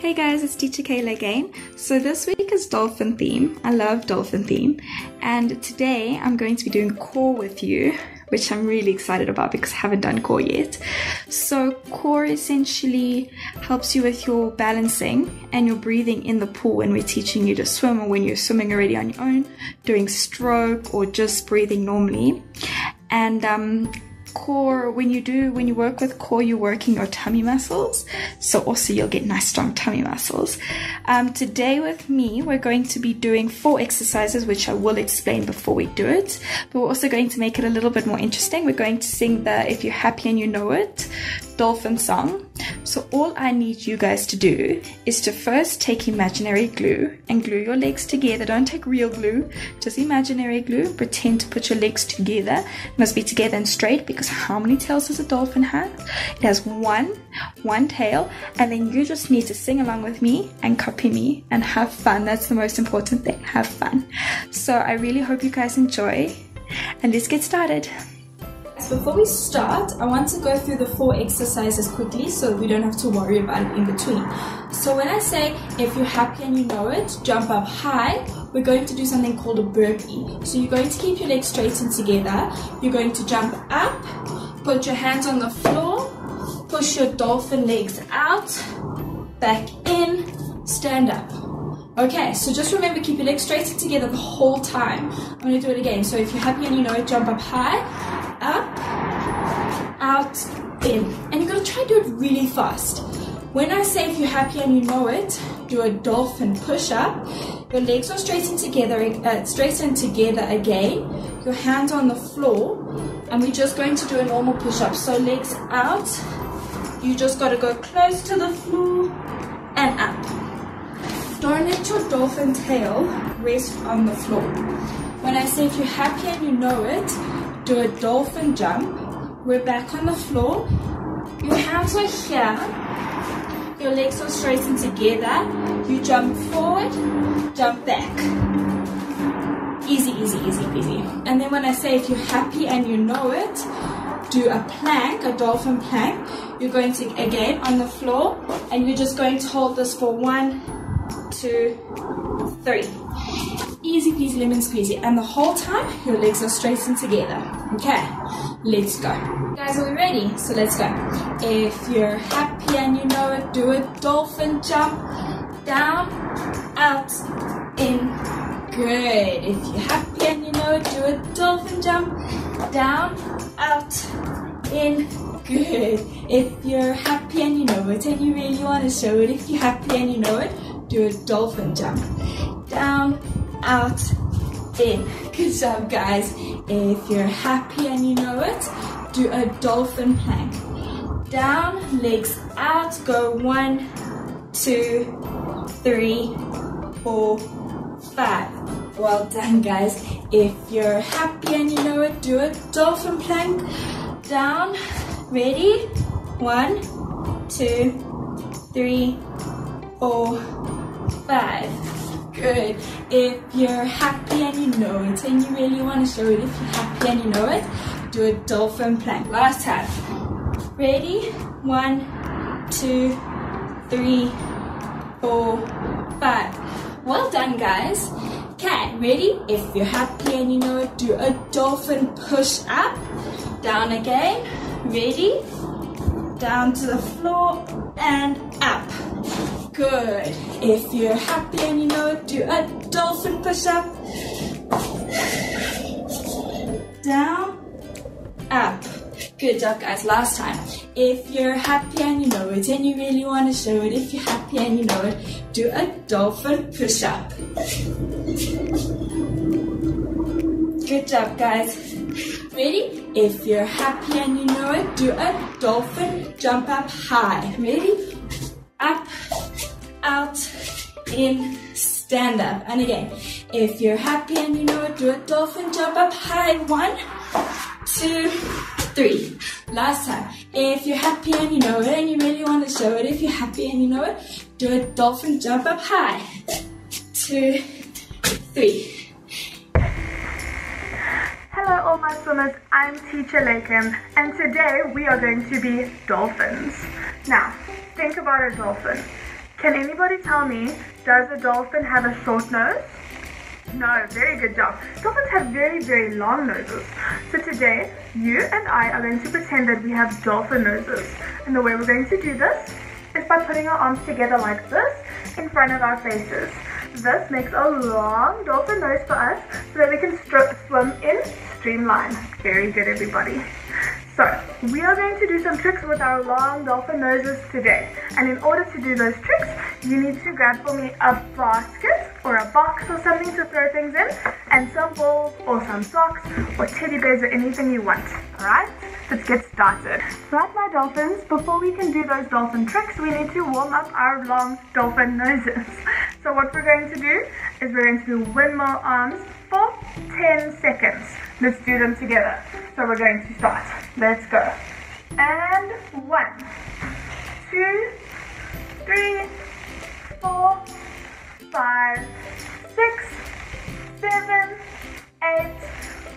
Hey guys, it's Teacher Kayla again. So this week is dolphin theme. I love dolphin theme. And today I'm going to be doing core with you, which I'm really excited about because I haven't done core yet. So core essentially helps you with your balancing and your breathing in the pool when we're teaching you to swim or when you're swimming already on your own, doing stroke or just breathing normally. And um, core when you do when you work with core you're working your tummy muscles. So also you'll get nice strong tummy muscles. Um, today with me we're going to be doing four exercises which I will explain before we do it. But we're also going to make it a little bit more interesting. We're going to sing the if you're happy and you know it dolphin song so all I need you guys to do is to first take imaginary glue and glue your legs together. Don't take real glue, just imaginary glue. Pretend to put your legs together. It must be together and straight because how many tails does a dolphin have? It has one, one tail, and then you just need to sing along with me and copy me and have fun. That's the most important thing. Have fun. So I really hope you guys enjoy and let's get started. Before we start, I want to go through the four exercises quickly so we don't have to worry about it in between. So when I say, if you're happy and you know it, jump up high, we're going to do something called a burpee. So you're going to keep your legs straight and together. You're going to jump up, put your hands on the floor, push your dolphin legs out, back in, stand up. Okay, so just remember, keep your legs straight and together the whole time. I'm going to do it again. So if you're happy and you know it, jump up high, up, out, in. And you're gonna try to do it really fast. When I say if you're happy and you know it, do a dolphin push-up. Your legs are straightened together, uh, straightened together again. Your hands on the floor, and we're just going to do a normal push-up. So legs out. You just got to go close to the floor and up. Don't let your dolphin tail rest on the floor. When I say if you're happy and you know it, do a dolphin jump. We're back on the floor. Your hands are here. Your legs are straightened together. You jump forward, jump back. Easy, easy, easy, easy. And then when I say if you're happy and you know it, do a plank, a dolphin plank. You're going to, again, on the floor, and you're just going to hold this for one, two, three easy peasy lemon squeezy. And the whole time, your legs are straightened together. Okay, let's go. Guys, are we ready? So let's go. If you're happy and you know it, do a dolphin jump. Down, out, in. Good. If you're happy and you know it, do a dolphin jump. Down, out, in. Good. If you're happy and you know it and you really want to show it, if you're happy and you know it, do a dolphin jump. Down, out, in. Good job, guys. If you're happy and you know it, do a dolphin plank. Down, legs out, go one, two, three, four, five. Well done, guys. If you're happy and you know it, do a dolphin plank. Down, ready? One, two, three, four, five. Good. If you're happy and you know it and you really want to show it, if you're happy and you know it, do a dolphin plank. Last time. Ready? One, two, three, four, five. Well done, guys. Okay, ready? If you're happy and you know it, do a dolphin push up. Down again. Ready? Down to the floor and up. Good. If you're happy and you know it, do a dolphin push up. Down, up. Good job, guys. Last time. If you're happy and you know it and you really want to show it, if you're happy and you know it, do a dolphin push up. Good job, guys. Ready? If you're happy and you know it, do a dolphin jump up high. Ready? Up, out, in, stand up. And again, if you're happy and you know it, do a dolphin jump up high. One, two, three. Last time. If you're happy and you know it and you really want to show it, if you're happy and you know it, do a dolphin jump up high. Two, three. Hello all my swimmers, I'm Teacher Lakem and today we are going to be dolphins. Now, think about a dolphin. Can anybody tell me, does a dolphin have a short nose? No, very good job. Dolphins have very, very long noses. So today, you and I are going to pretend that we have dolphin noses. And the way we're going to do this is by putting our arms together like this in front of our faces. This makes a long dolphin nose for us so that we can swim in streamline. Very good, everybody. So, we are going to do some tricks with our long dolphin noses today. And in order to do those tricks, you need to grab for me a basket or a box or something to throw things in and some balls or some socks or teddy bears or anything you want. Alright? Let's get started. Right my dolphins, before we can do those dolphin tricks, we need to warm up our long dolphin noses. So what we're going to do is we're going to do windmill arms for 10 seconds. Let's do them together. So we're going to start. Let's go. And one, two, three, four, five, six, seven, eight,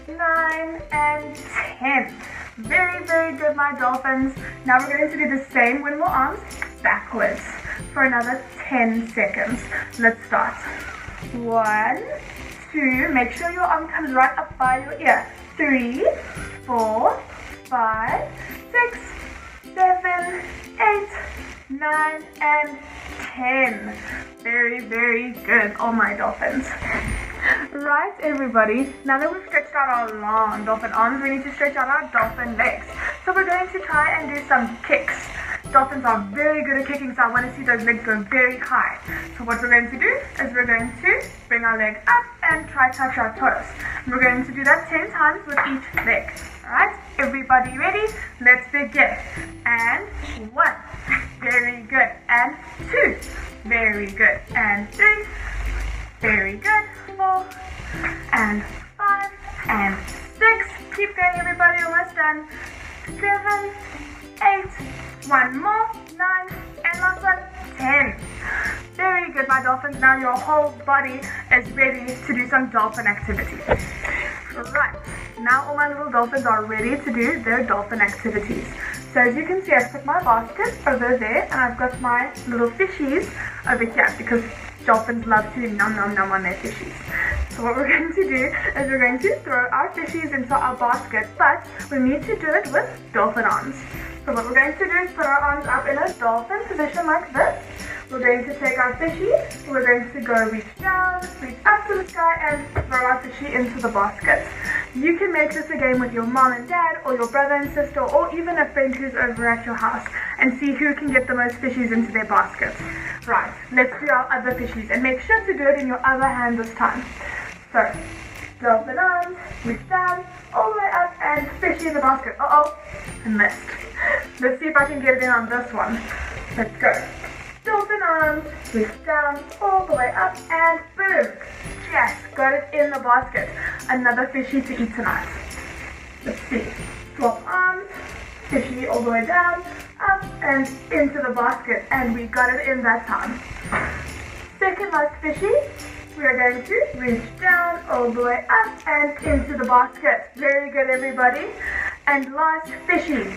nine, and ten. Very, very good, my dolphins. Now we're going to do the same windmill arms backwards for another 10 seconds. Let's start. One, two, make sure your arm comes right up by your ear. Three, four, five, six, seven, eight, nine, and 10. Very, very good, all my dolphins. Right, everybody, now that we've stretched out our long dolphin arms, we need to stretch out our dolphin legs. So we're going to try and do some kicks. Dolphins are very good at kicking, so I want to see those legs go very high. So what we're going to do is we're going to bring our leg up and try to touch our toes. We're going to do that 10 times with each leg. Alright, everybody ready? Let's begin. And one, very good. And two, very good. And three, very good. Four, and five, and six. Keep going, everybody, almost done. Seven, eight, one more, nine, and last one, ten. Very good, my dolphins. Now your whole body is ready to do some dolphin activity. Right, now all my little dolphins are ready to do their dolphin activities. So as you can see, I've put my basket over there and I've got my little fishies over here because dolphins love to num num num on their fishies. So what we're going to do is we're going to throw our fishies into our basket, but we need to do it with dolphin arms. So what we're going to do is put our arms up in a dolphin position like this. We're going to take our fishy, we're going to go reach down, reach up to the sky and throw our fishy into the basket. You can make this a game with your mom and dad or your brother and sister or even a friend who's over at your house and see who can get the most fishies into their basket. Right, let's do our other fishies and make sure to do it in your other hand this time. So, dolphin arms, reach down, all the way up and fishy in the basket. Uh-oh, I missed. Let's see if I can get it in on this one. Let's go. Dolphin arms, reach down, all the way up, and boom. Yes, got it in the basket. Another fishy to eat tonight. Let's see. Swap arms, fishy all the way down, up, and into the basket. And we got it in that time. Second last fishy, we are going to reach down all the way up and into the basket. Very good, everybody. And last fishy,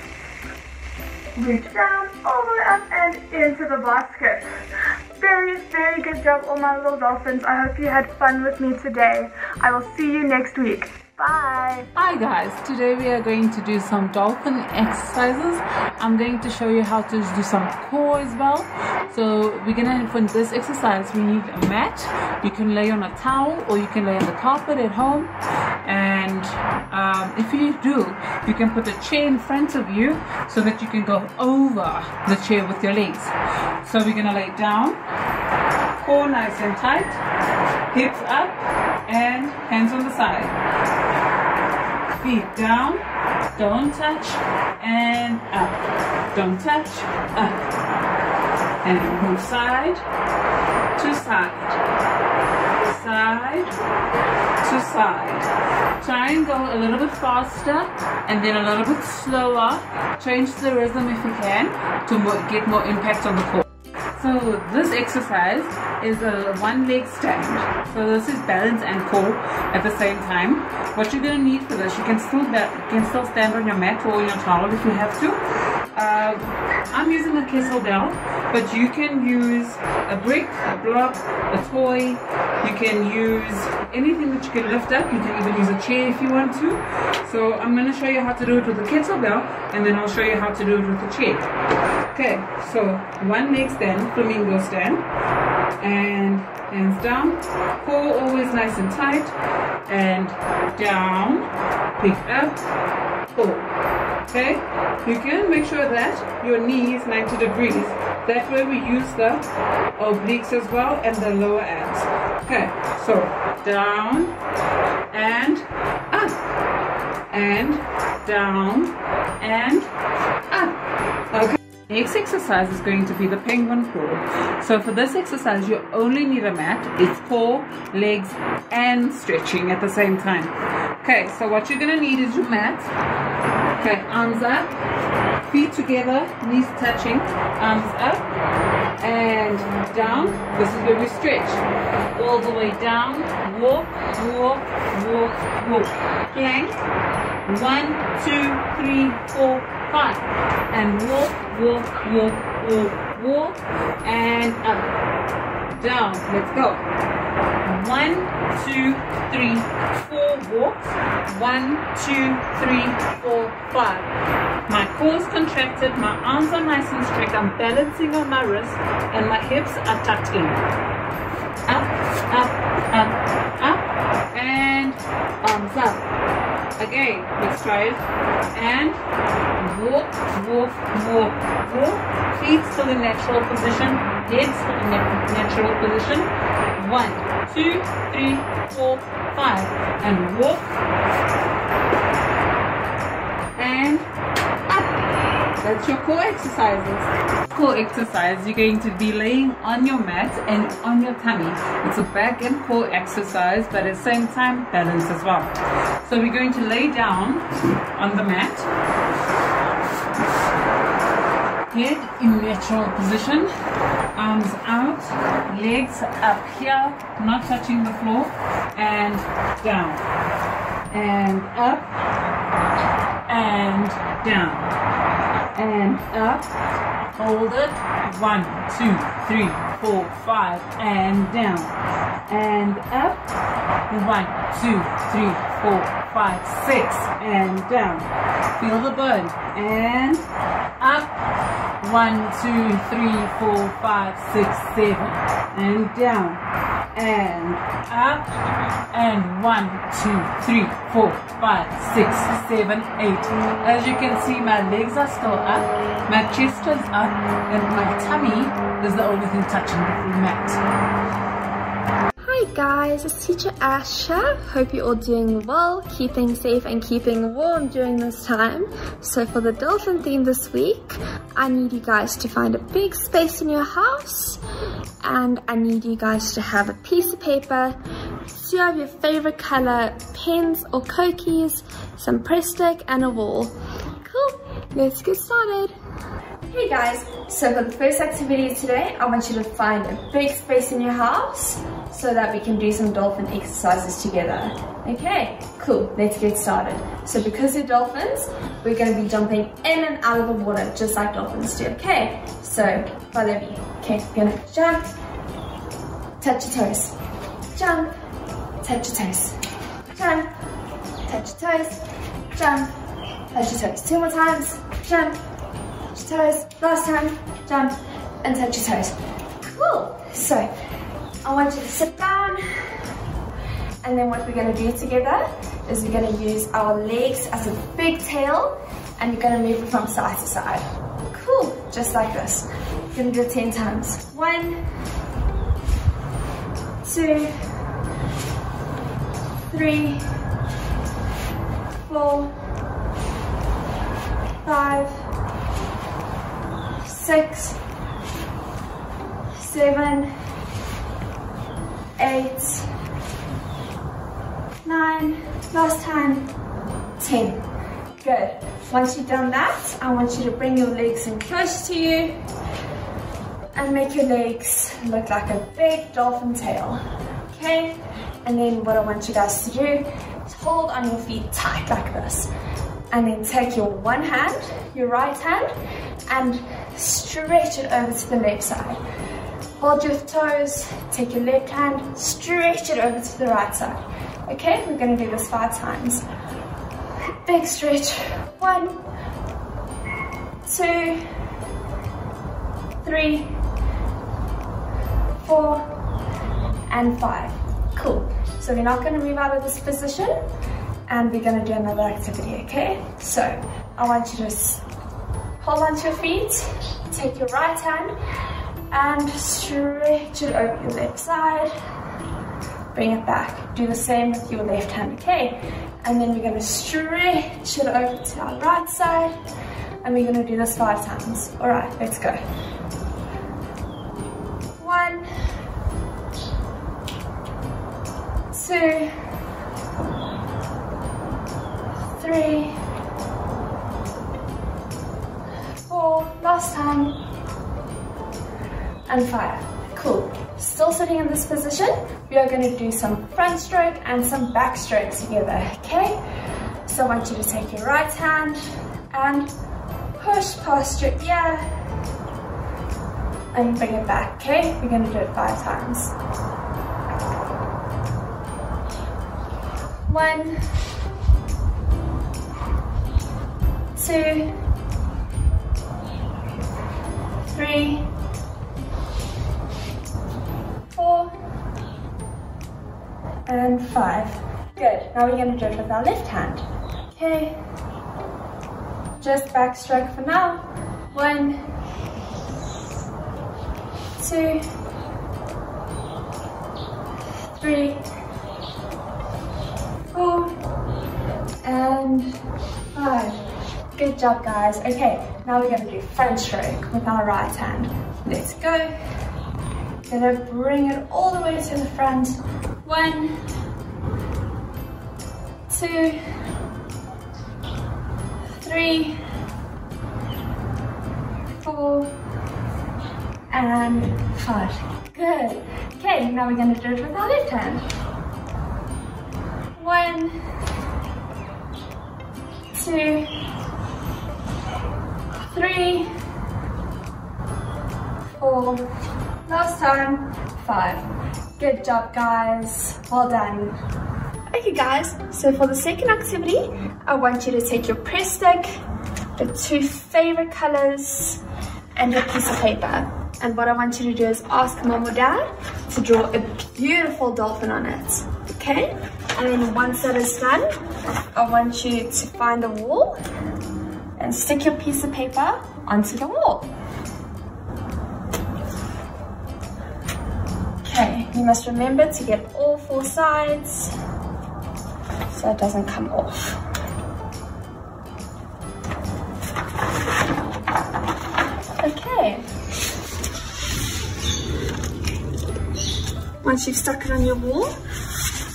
reach down, all the way up and into the basket. Very, very good job all my little dolphins. I hope you had fun with me today. I will see you next week. Bye. Hi guys, today we are going to do some dolphin exercises. I'm going to show you how to do some core as well. So we're gonna, for this exercise, we need a mat. You can lay on a towel or you can lay on the carpet at home. And um, if you do, you can put a chair in front of you so that you can go over the chair with your legs. So we're gonna lay down, core nice and tight, hips up, and hands on the side feet down, don't touch, and up. Don't touch, up. And move side to side, side to side. Try and go a little bit faster and then a little bit slower. Change the rhythm if you can to get more impact on the core. So this exercise is a one leg stand. So this is balance and core at the same time. What you're gonna need for this, you can still can still stand on your mat or your towel if you have to. Uh, I'm using a kettlebell, but you can use a brick, a block, a toy. You can use anything that you can lift up. You can even use a chair if you want to. So I'm going to show you how to do it with a kettlebell and then I'll show you how to do it with a chair. Okay, so one leg stand, flamingo stand, and hands down, core always nice and tight, and down, pick up, pull. Okay, you can make sure that your knee is 90 degrees. That way we use the obliques as well and the lower abs. Okay, so down and up, and down and. Next exercise is going to be the penguin crawl. So for this exercise, you only need a mat. It's core, legs, and stretching at the same time. Okay, so what you're gonna need is your mat. Okay, arms up, feet together, knees touching, arms up, and down. This is where we stretch. All the way down, walk, walk, walk, walk. Plank, one, two, three, four, five. And walk, walk, walk, walk, walk, and up. Down, let's go. One, two, three, four walks. One, two, three, four, five. My core is contracted, my arms are nice and straight, I'm balancing on my wrist, and my hips are tucked in. Up, up, up, up, and arms up. Again, let's try it. And walk, walk, walk, walk. Feet still in natural position. Head still in natural position. One, two, three, four, five. And walk. And. That's your core exercises. Core exercise, you're going to be laying on your mat and on your tummy. It's a back and core exercise, but at the same time, balance as well. So we're going to lay down on the mat. Head in natural position, arms out, legs up here, not touching the floor, and down, and up, and down, and up, hold it, one, two, three, four, five, and down, and up, one, two, three, four, five, six, and down. Feel the burn, and up, one, two, three, four, five, six, seven, and down, and up, and one, two, three, four, five, six, seven, eight. As you can see, my legs are still up, my chest is up, and my tummy is the only thing touching the mat. Hi guys, it's teacher Asha. Hope you're all doing well, keeping safe and keeping warm during this time. So for the dolphin theme this week, I need you guys to find a big space in your house and I need you guys to have a piece of paper, two of your favorite color pens or cookies, some Prestik and a wall. Cool, let's get started. Hey guys, so for the first activity today, I want you to find a big space in your house so that we can do some dolphin exercises together. Okay, cool, let's get started. So because you're dolphins, we're gonna be jumping in and out of the water just like dolphins do, okay? So follow me. Okay, we're gonna jump, touch your toes, jump, touch your toes, jump, touch your toes, jump, touch your toes. Two more times, jump, toes. Last time, jump and touch your toes. Cool. So I want you to sit down. And then what we're gonna do together is we're gonna use our legs as a big tail and you're gonna move it from side to side. Cool, just like this. You're gonna do it 10 times. One, two, three, four, five, six, seven, eight, nine, last time, ten. Good. Once you've done that, I want you to bring your legs in close to you and make your legs look like a big dolphin tail. Okay? And then what I want you guys to do is hold on your feet tight like this. And then take your one hand, your right hand, and stretch it over to the left side. Hold your toes, take your left hand, stretch it over to the right side. Okay, we're gonna do this five times. Big stretch. One, two, three, four, and five. Cool. So we're not gonna move out of this position and we're gonna do another activity, okay? So I want you to hold on to your feet, take your right hand and stretch it over your left side. Bring it back. Do the same with your left hand, okay? And then we're gonna stretch it over to our right side and we're gonna do this five times. All right, let's go. One, two, three, last time, um, and fire. Cool. Still sitting in this position, we are going to do some front stroke and some back strokes together, okay? So I want you to take your right hand and push past your ear and bring it back, okay? We're going to do it five times. One, two, three, four, and five. Good. Now we're going to do it with our left hand. Okay. Just backstroke for now. One, two, three, four, and five. Good job, guys. Okay, now we're gonna do front stroke with our right hand. Let's go. Gonna bring it all the way to the front. One, two, three, four, and five. Good. Okay, now we're gonna do it with our left hand. One, two, three, four, last time, five. Good job, guys. Well done. Okay, guys, so for the second activity, I want you to take your Prestik, the two favorite colors, and your piece of paper. And what I want you to do is ask mom or dad to draw a beautiful dolphin on it. Okay? And then once that is done, I want you to find the wall and stick your piece of paper onto the wall. Okay, you must remember to get all four sides so it doesn't come off. Okay. Once you've stuck it on your wall,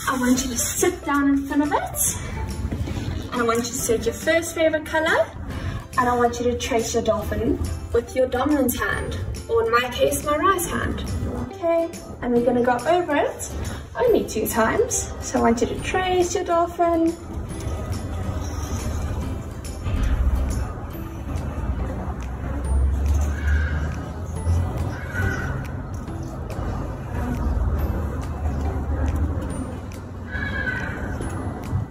I want you to sit down in front of it. And I want you to take your first favorite color and I want you to trace your dolphin with your dominant hand, or in my case, my right hand. Okay, and we're gonna go over it only two times. So I want you to trace your dolphin.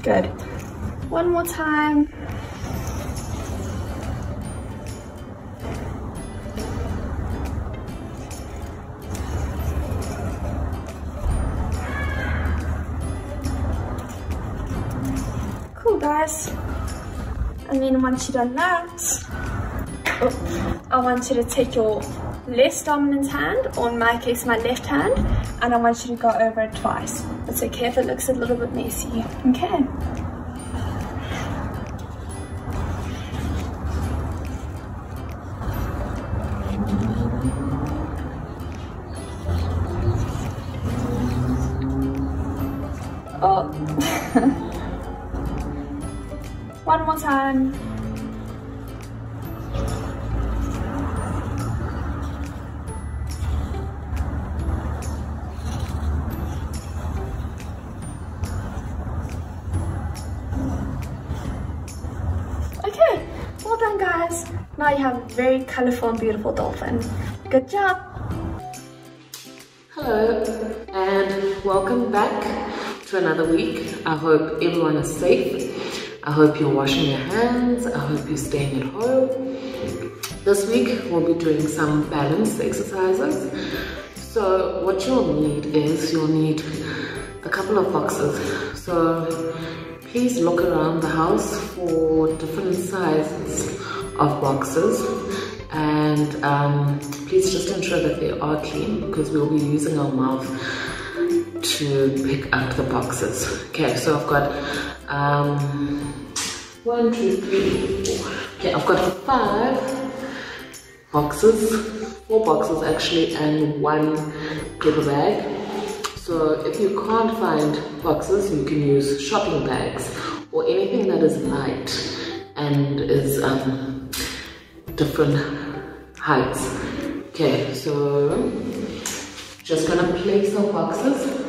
Good. One more time. Guys. And then once you've done that, oh, I want you to take your left dominant hand, or in my case, my left hand, and I want you to go over it twice. It's okay if it looks a little bit messy, okay? Okay, well done guys. Now you have a very colorful and beautiful dolphin. Good job! Hello and welcome back to another week. I hope everyone is safe. I hope you're washing your hands. I hope you're staying at home. This week we'll be doing some balance exercises. So what you'll need is you'll need a couple of boxes. So please look around the house for different sizes of boxes and um, please just ensure that they are clean because we'll be using our mouth to pick up the boxes. Okay, so I've got um, one, two, three, four. Okay, I've got five boxes, four boxes actually, and one paper bag. So if you can't find boxes, you can use shopping bags or anything that is light and is um, different heights. Okay, so just gonna place the boxes.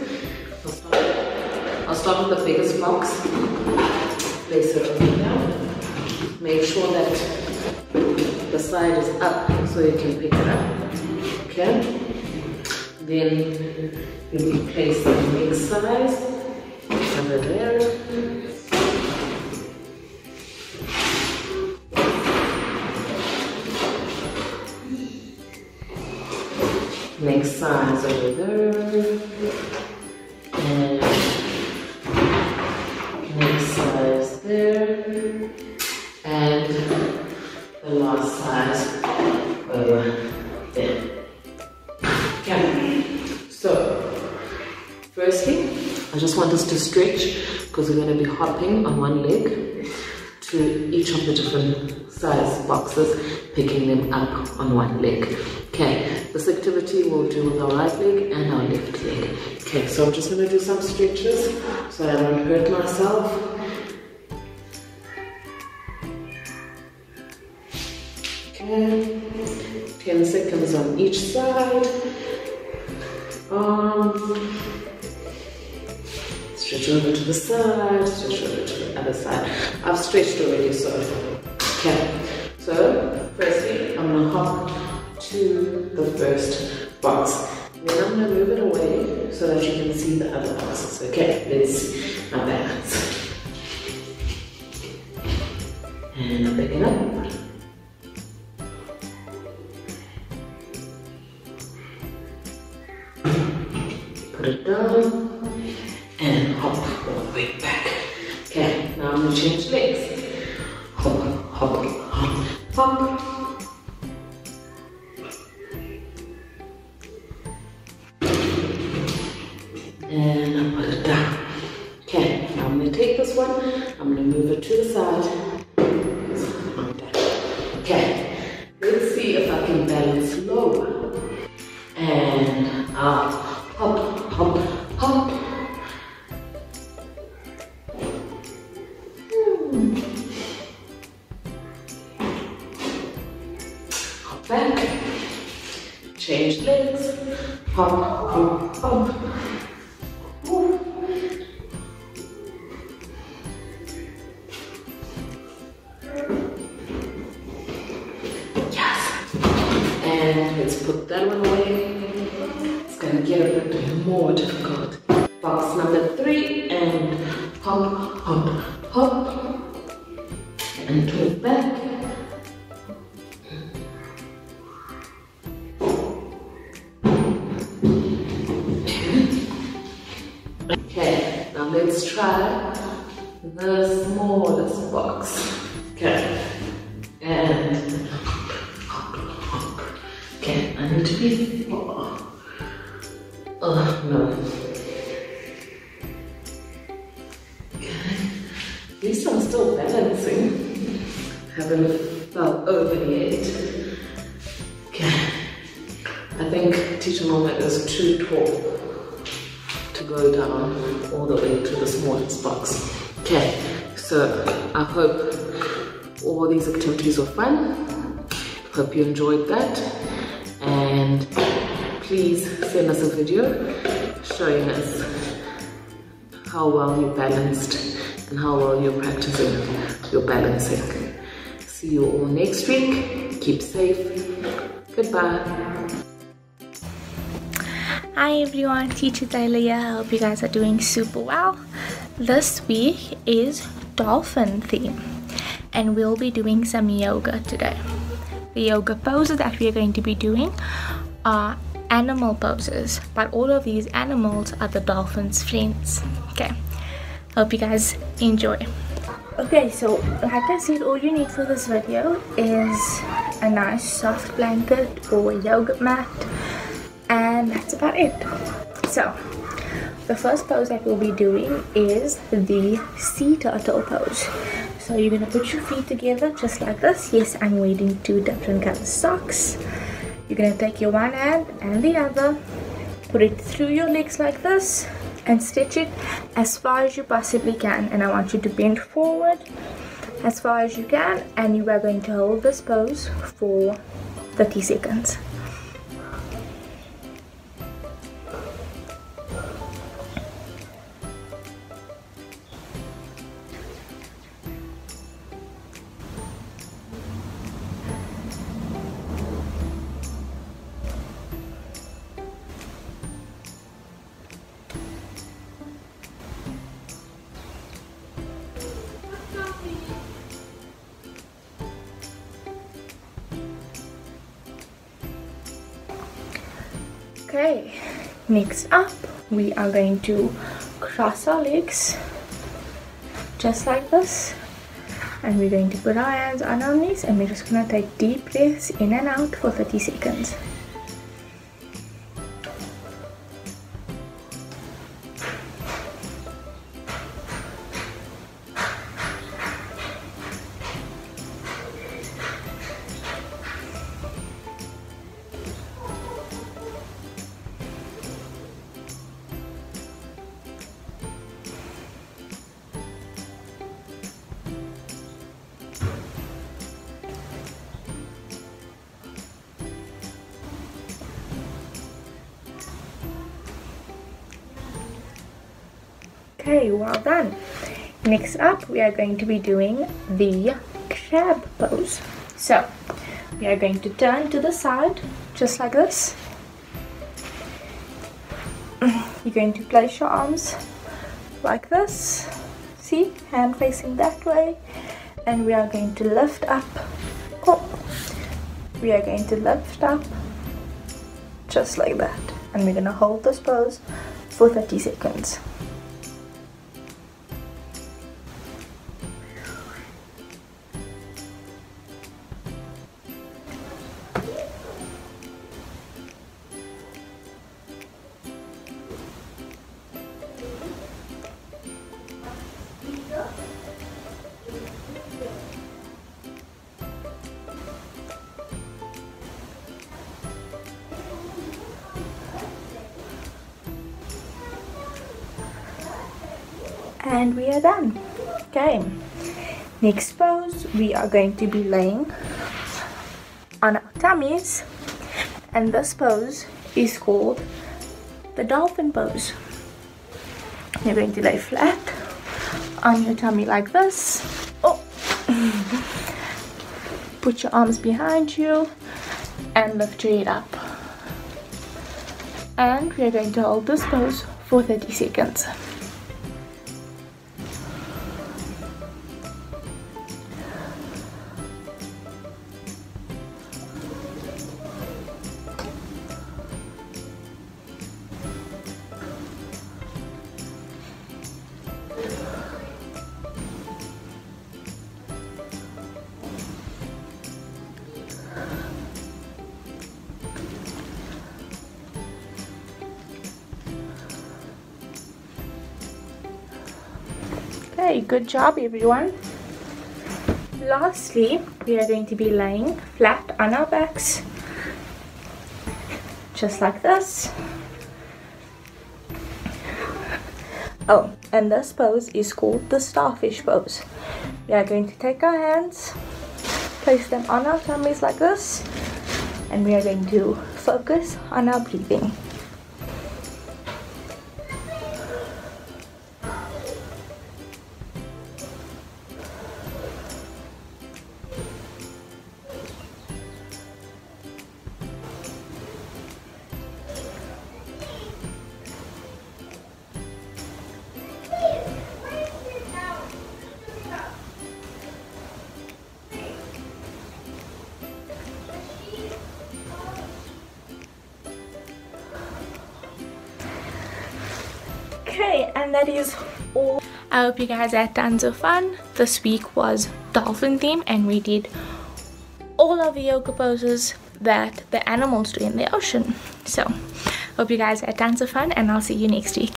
Start, with the biggest box. Place it over here. Make sure that the side is up so you can pick it up. Okay. Then you place the next size over there. next size over there to stretch because we're going to be hopping on one leg to each of the different size boxes picking them up on one leg okay this activity we'll do with our right leg and our left leg. Okay, so I'm just going to do some stretches so I don't hurt myself. Okay, 10 seconds on each side. Um, stretch over to the side, stretch over to the other side. I've stretched already, so okay. So firstly, I'm gonna hop to the first box. Then I'm to move it away so that you can see the other boxes. Okay, let's see my balance. And I pick it up. Put it down hop all the way back. Okay, now I'm to change legs. Hop, hop, hop, hop. and I put it down. Okay, now I'm to take this one, I'm to move it to the Hope you enjoyed that. And please send us a video showing us how well you balanced and how well you're practicing your balancing. See you all next week. Keep safe. Goodbye. Hi everyone, Teacher here. I hope you guys are doing super well. This week is dolphin theme and we'll be doing some yoga today. The yoga poses that we are going to be doing are animal poses, but all of these animals are the dolphin's friends. Okay, hope you guys enjoy. Okay, so like I said, all you need for this video is a nice soft blanket or a yoga mat and that's about it so the first pose that we'll be doing is the sea turtle pose so you're gonna put your feet together just like this. Yes i'm wearing two different color socks. You're gonna take your one hand and the other put it through your legs like this and stitch it as far as you possibly can. And i want you to bend forward as far as you can and you are going to hold this pose for 30 seconds next up we are going to cross our legs just like this and we're going to put our hands on our knees and we're just going to take deep breaths in and out for 30 seconds. Okay, well done. Next up, we are going to be doing the crab pose. So, we are going to turn to the side, just like this. You're going to place your arms like this. See, hand facing that way. And we are going to lift up. Oh, we are going to lift up just like that. And we're going to hold this pose for 30 seconds. Next pose we are going to be laying on our tummies. And this pose is called the dolphin pose. You're going to lay flat on your tummy like this. Oh. Put your arms behind you and lift your head up. And we're going to hold this pose for 30 seconds good job everyone. Lastly, we are going to be laying flat on our backs. Just like this. Oh, and this pose is called the starfish pose. We are going to take our hands, place them on our tummies like this, and we are going to focus on our breathing. I hope you guys had tons of fun. This week was dolphin theme and we did all of the yoga poses that the animals do in the ocean. So, hope you guys had tons of fun and I'll see you next week.